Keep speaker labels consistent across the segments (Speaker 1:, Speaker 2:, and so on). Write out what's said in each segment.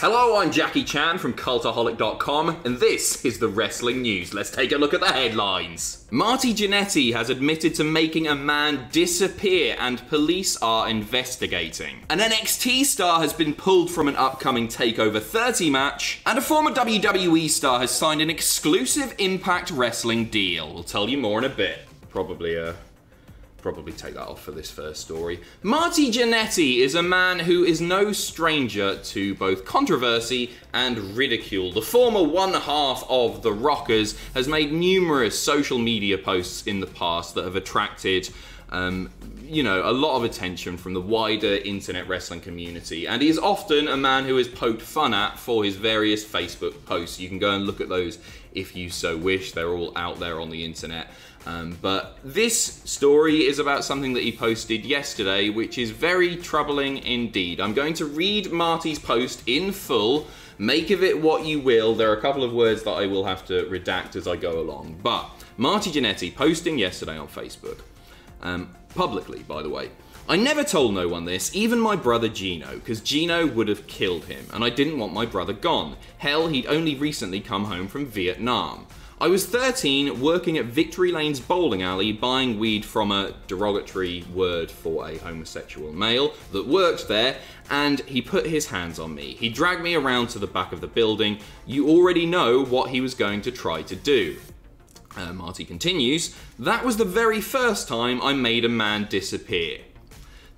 Speaker 1: Hello, I'm Jackie Chan from Cultaholic.com, and this is the wrestling news. Let's take a look at the headlines. Marty Jannetty has admitted to making a man disappear, and police are investigating. An NXT star has been pulled from an upcoming TakeOver 30 match, and a former WWE star has signed an exclusive Impact Wrestling deal. We'll tell you more in a bit. Probably, uh, probably take that off for this first story. Marty Jannetty is a man who is no stranger to both controversy and ridicule. The former one half of the Rockers has made numerous social media posts in the past that have attracted. Um, you know, a lot of attention from the wider internet wrestling community, and he is often a man who is poked fun at for his various Facebook posts. You can go and look at those if you so wish, they're all out there on the internet. Um, but this story is about something that he posted yesterday, which is very troubling indeed. I'm going to read Marty's post in full. Make of it what you will. There are a couple of words that I will have to redact as I go along. But Marty Jannetty posting yesterday on Facebook, um, publicly, by the way. I never told no one this, even my brother Gino, because Gino would have killed him, and I didn't want my brother gone. Hell, he'd only recently come home from Vietnam. I was 13, working at Victory Lane's bowling alley, buying weed from a derogatory word for a homosexual male that worked there, and he put his hands on me. He dragged me around to the back of the building. You already know what he was going to try to do. Uh, Marty continues, that was the very first time I made a man disappear.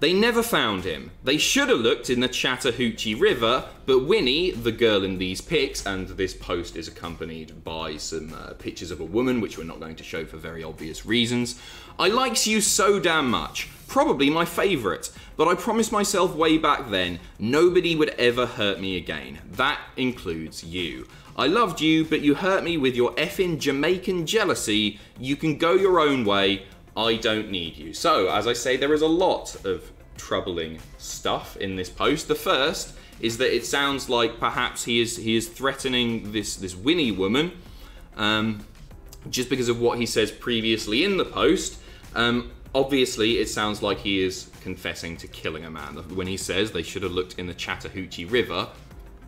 Speaker 1: They never found him. They should have looked in the Chattahoochee River, but Winnie, the girl in these pics, and this post is accompanied by some uh, pictures of a woman, which we're not going to show for very obvious reasons. I likes you so damn much. Probably my favourite, but I promised myself way back then nobody would ever hurt me again. That includes you. I loved you, but you hurt me with your effing Jamaican jealousy. You can go your own way. I don't need you. So, as I say, there is a lot of troubling stuff in this post. The first is that it sounds like perhaps he is he is threatening this this Winnie woman, um, just because of what he says previously in the post. Um, obviously, it sounds like he is confessing to killing a man when he says they should have looked in the Chattahoochee River.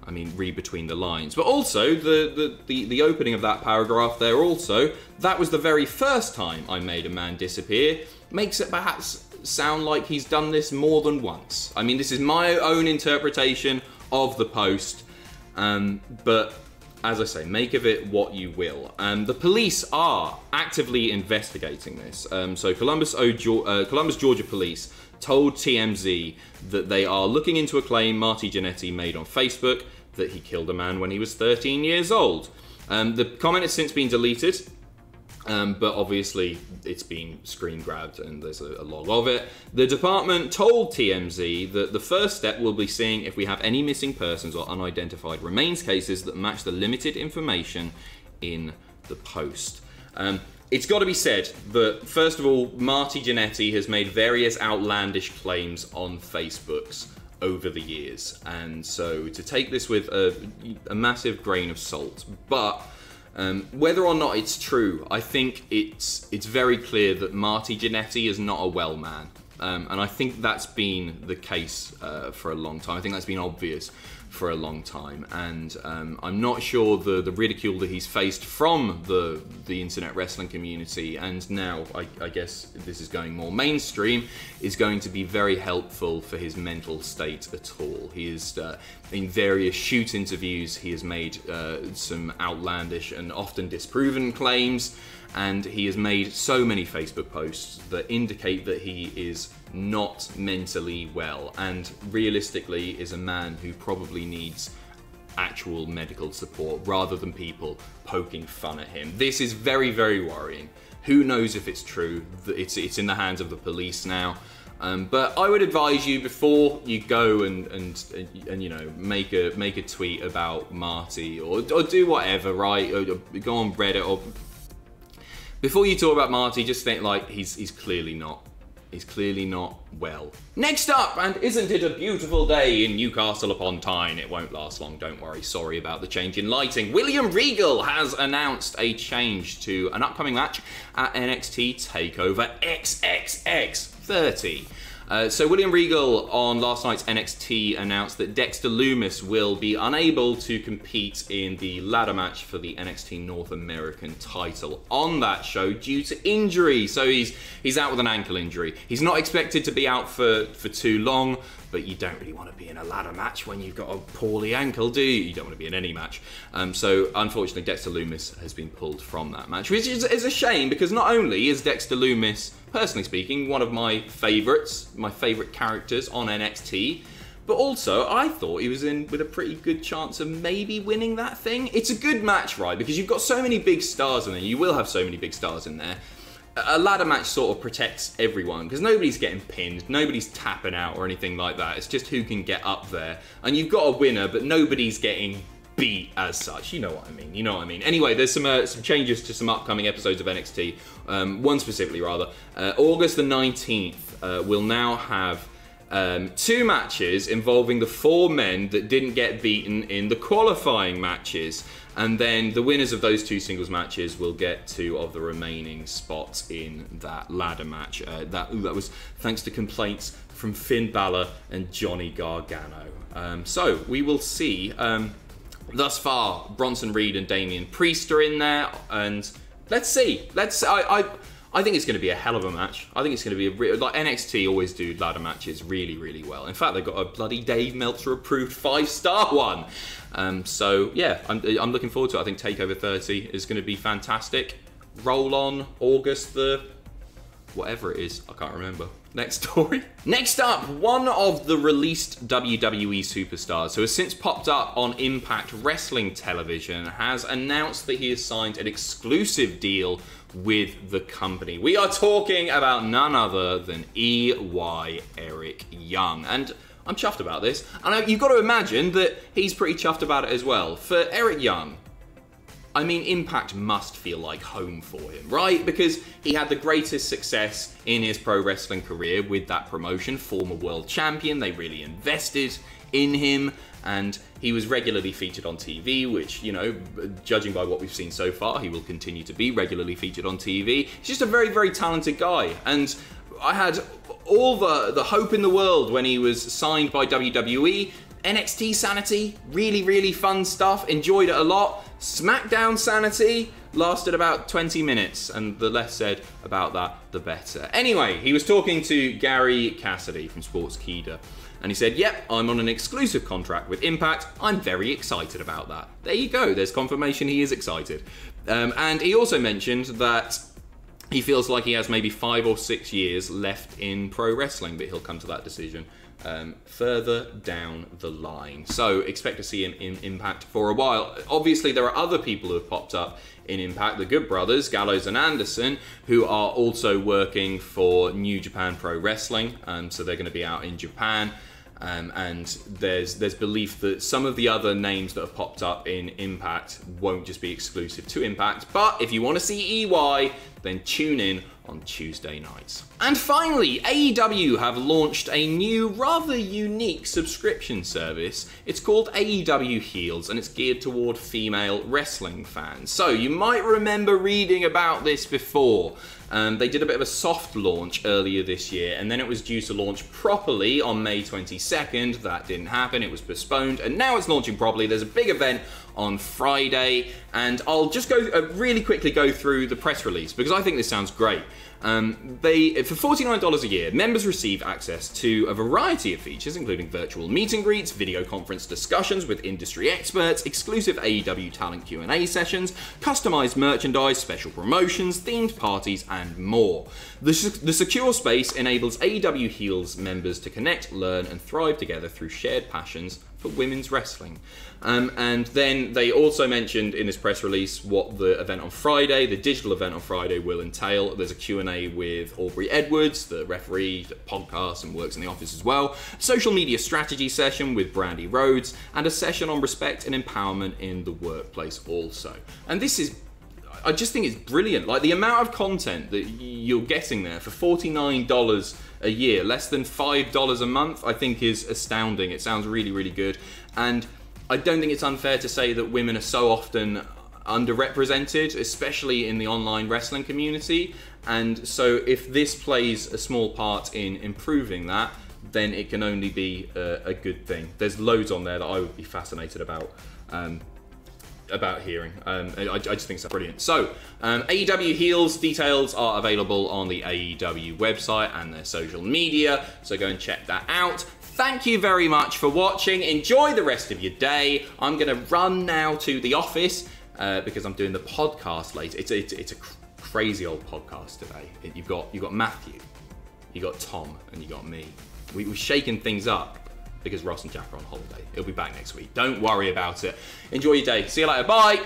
Speaker 1: I mean, read between the lines. But also, the, the, the, the, opening of that paragraph there also, that was the very first time I made a man disappear, makes it perhaps sound like he's done this more than once. I mean, this is my own interpretation of the post, um, but as I say, make of it what you will. Um, the police are actively investigating this. Um, so, Columbus, o- uh, Columbus, Georgia police told TMZ that they are looking into a claim Marty Jannetty made on Facebook that he killed a man when he was 13 years old. Um, the comment has since been deleted, um, but obviously it's been screen grabbed and there's a, a, log of it. The department told TMZ that the first step will be seeing if we have any missing persons or unidentified remains cases that match the limited information in the post. Um, it's got to be said that, first of all, Marty Jannetty has made various outlandish claims on Facebook's over the years. And so to take this with a, a massive grain of salt. But um, whether or not it's true, I think it's, it's very clear that Marty Jannetty is not a well man. Um, and I think that's been the case uh, for a long time. I think that's been obvious for a long time, and um, I'm not sure the, the ridicule that he's faced from the the internet wrestling community, and now I, I guess this is going more mainstream, is going to be very helpful for his mental state at all. He is uh, in various shoot interviews, he has made uh, some outlandish and often disproven claims, and he has made so many Facebook posts that indicate that he is not mentally well and realistically is a man who probably needs actual medical support rather than people poking fun at him. This is very, very worrying. Who knows if it's true? It's, it's in the hands of the police now. Um, but I would advise you before you go and, and and, you know make a make a tweet about Marty or, or do whatever, right? Or, or go on Reddit or before you talk about Marty, just think like he's he's clearly not he's clearly not well. Next up, and isn't it a beautiful day in Newcastle upon Tyne? It won't last long, don't worry. Sorry about the change in lighting. William Regal has announced a change to an upcoming match at NXT TakeOver XXX 30. Uh, so William Regal on last night's NXT announced that Dexter Lumis will be unable to compete in the ladder match for the NXT North American title on that show due to injury. So he's he's out with an ankle injury. He's not expected to be out for for too long but you don't really want to be in a ladder match when you've got a poorly ankle, do you? You don't want to be in any match. Um, so, unfortunately, Dexter Lumis has been pulled from that match, which is, is a shame because not only is Dexter Lumis, personally speaking, one of my favourites, my favourite characters on NXT. But also, I thought he was in with a pretty good chance of maybe winning that thing. It's a good match, right? Because you've got so many big stars in there. You will have so many big stars in there a ladder match sort of protects everyone because nobody's getting pinned, nobody's tapping out or anything like that. It's just who can get up there. And you've got a winner, but nobody's getting beat as such. You know what I mean. You know what I mean. Anyway, there's some uh, some changes to some upcoming episodes of NXT. Um, one specifically, rather. Uh, August the 19th uh, will now have. Um, two matches involving the four men that didn't get beaten in the qualifying matches. And then the winners of those two singles matches will get two of the remaining spots in that ladder match. Uh, that, ooh, that was thanks to complaints from Finn Balor and Johnny Gargano. Um, so we will see. Um, thus far, Bronson Reed and Damian Priest are in there, and let's see. Let's. I. I I think it's going to be a hell of a match. I think it's going to be a re- like NXT always do ladder matches really, really well. In fact, they've got a bloody Dave Meltzer approved five star one. Um, so yeah, I'm, I'm looking forward to it. I think Takeover 30 is going to be fantastic. Roll on August the whatever it is. I can't remember. Next story. Next up, one of the released WWE superstars who has since popped up on Impact Wrestling Television has announced that he has signed an exclusive deal with the company. We are talking about none other than EY Eric Young. And I'm chuffed about this. And you've got to imagine that he's pretty chuffed about it as well. For Eric Young, I mean, Impact must feel like home for him, right? Because he had the greatest success in his pro wrestling career with that promotion, former world champion. They really invested in him, and he was regularly featured on TV, which, you know, judging by what we've seen so far, he will continue to be regularly featured on TV. He's just a very, very talented guy, and I had all the, the hope in the world when he was signed by WWE. NXT Sanity, really, really fun stuff. Enjoyed it a lot. SmackDown Sanity lasted about 20 minutes, and the less said about that, the better. Anyway, he was talking to Gary Cassidy from Sports Sportskeeda, and he said, Yep, I'm on an exclusive contract with Impact. I'm very excited about that. There you go, there's confirmation he is excited. Um, and he also mentioned that he feels like he has maybe five or six years left in pro wrestling, but he'll come to that decision um, further down the line. So expect to see him in Impact for a while. Obviously, there are other people who have popped up in Impact, the Good Brothers, Gallows and Anderson, who are also working for New Japan Pro Wrestling. Um, so they're going to be out in Japan. Um, and there's there's belief that some of the other names that have popped up in Impact won't just be exclusive to Impact. But if you want to see EY, then tune in on Tuesday nights. And finally, AEW have launched a new, rather unique subscription service. It's called AEW Heels and it's geared toward female wrestling fans. So you might remember reading about this before. Um, they did a bit of a soft launch earlier this year, and then it was due to launch properly on May 22nd. That didn't happen, it was postponed, and now it's launching properly. There's a big event on Friday, and I'll just go uh, really quickly go through the press release because I think this sounds great. Um, they for $49 a year, members receive access to a variety of features, including virtual meet and greets, video conference discussions with industry experts, exclusive AEW talent Q&A sessions, customized merchandise, special promotions, themed parties, and more. The, the secure space enables AEW Heels members to connect, learn, and thrive together through shared passions for women's wrestling. Um, and then they also mentioned in this press release what the event on Friday, the digital event on Friday, will entail. There's a Q&A with Aubrey Edwards, the referee, the podcast, and works in the office as well. social media strategy session with Brandi Rhodes, and a session on respect and empowerment in the workplace also. And this is I just think it's brilliant. Like the amount of content that you're getting there for $49 a year, less than $5 a month, I think is astounding. It sounds really, really good. And I don't think it's unfair to say that women are so often underrepresented, especially in the online wrestling community. And so, if this plays a small part in improving that, then it can only be a, a good thing. There's loads on there that I would be fascinated about. Um, about hearing. Um, I, I, just think it's brilliant. So, um, AEW Heels details are available on the AEW website and their social media, so go and check that out. Thank you very much for watching. Enjoy the rest of your day. I'm going to run now to the office uh, because I'm doing the podcast later. It's, it's, it's a crazy old podcast today. You've got you've got Matthew, you got Tom, and you got me. We, we're shaking things up because Ross and Jack are on holiday. He'll be back next week. Don't worry about it. Enjoy your day. See you later. Bye.